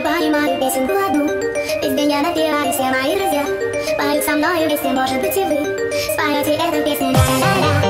не понимаю песенку одну Весь меня я все мои друзья. Поют со мною вместе, может быть и вы. Споете эту песню, ля-ля-ля